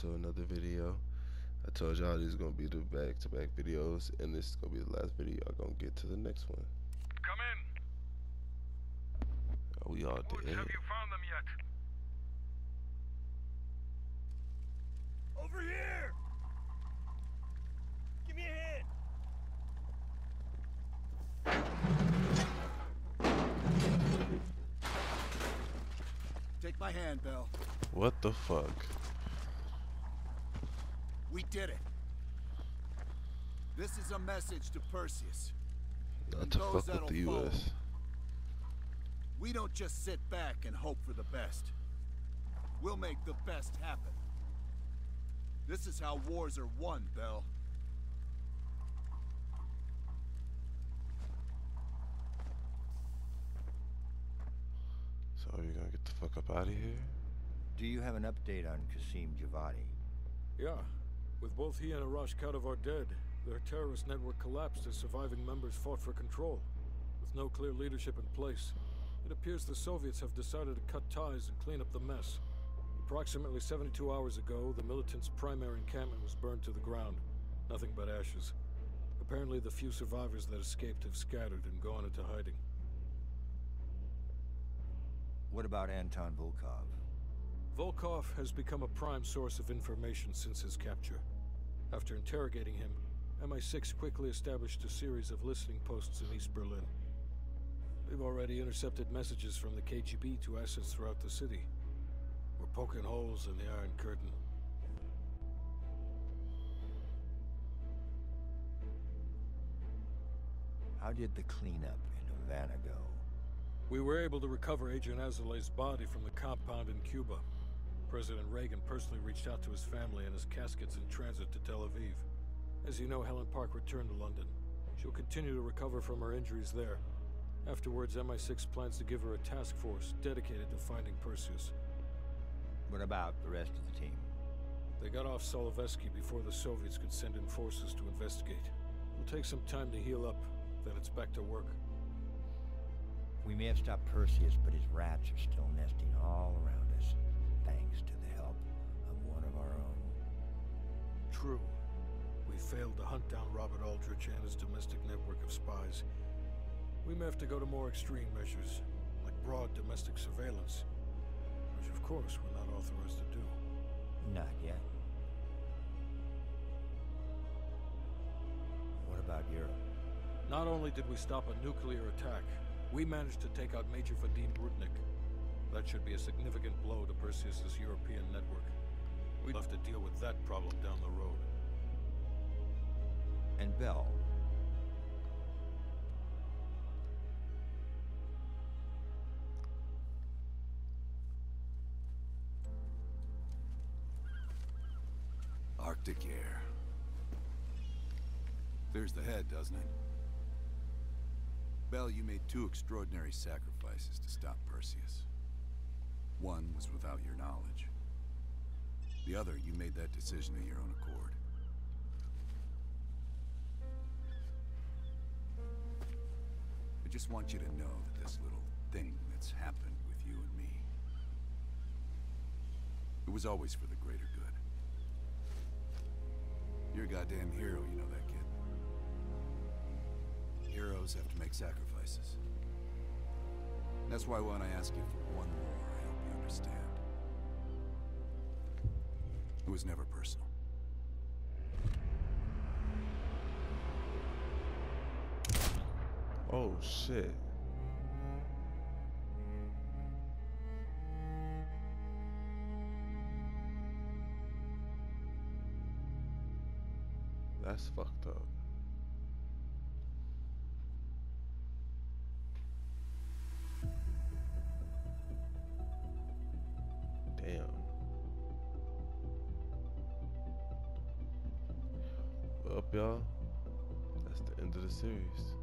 to another video. I told y'all these gonna be the back-to-back videos, and this is gonna be the last video. y'all gonna get to the next one. Come in. Oh, we all Woods, dead. have you found them yet? Over here! Give me a hand! Take my hand, Bell. What the fuck? We did it. This is a message to Perseus. Not to fuck with the U.S. We don't just sit back and hope for the best. We'll make the best happen. This is how wars are won, Bell. So you're you gonna get the fuck up out of here? Do you have an update on Qasim Javadi? Yeah. With both he and Arash Kadivar dead, their terrorist network collapsed as surviving members fought for control. With no clear leadership in place, it appears the Soviets have decided to cut ties and clean up the mess. Approximately 72 hours ago, the militants' primary encampment was burned to the ground. Nothing but ashes. Apparently, the few survivors that escaped have scattered and gone into hiding. What about Anton Volikhov? Volikhov has become a prime source of information since his capture. After interrogating him, MI6 quickly established a series of listening posts in East Berlin. We've already intercepted messages from the KGB to assets throughout the city. We're poking holes in the Iron Curtain. How did the cleanup in Havana go? We were able to recover Agent Azoulay's body from the compound in Cuba. President Reagan personally reached out to his family and his casket's in transit to Tel Aviv. As you know, Helen Park returned to London. She'll continue to recover from her injuries there. Afterwards, MI6 plans to give her a task force dedicated to finding Perseus. What about the rest of the team? They got off Solovetsky before the Soviets could send in forces to investigate. It'll take some time to heal up, then it's back to work. We may have stopped Perseus, but his rats are still nesting all around True. We failed to hunt down Robert Aldrich and his domestic network of spies. We may have to go to more extreme measures, like broad domestic surveillance, which of course we're not authorized to do. Not yet. What about Europe? Not only did we stop a nuclear attack, we managed to take out Major Vadim Rudnik. That should be a significant blow to Perseus's European network. We'll have to deal with that problem down the road. And Bell? Arctic air. There's the head, doesn't it? Bell, you made two extraordinary sacrifices to stop Perseus. One was without your knowledge. The other, you made that decision of your own accord. I just want you to know that this little thing that's happened with you and me, it was always for the greater good. You're a goddamn hero, you know that, kid. Heroes have to make sacrifices. That's why when I ask you for one more, I hope you understand. It was never personal. Oh shit. That's fucked up. Up, y'all. That's the end of the series.